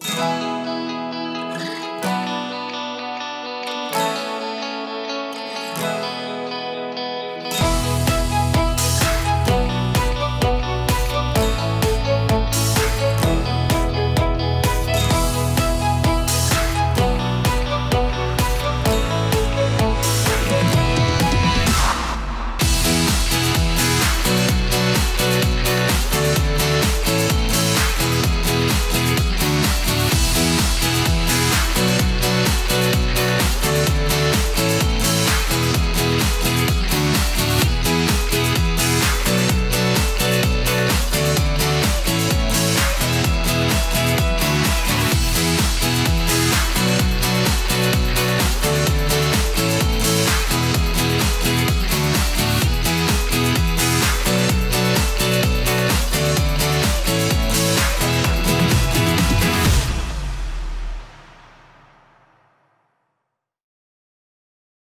Música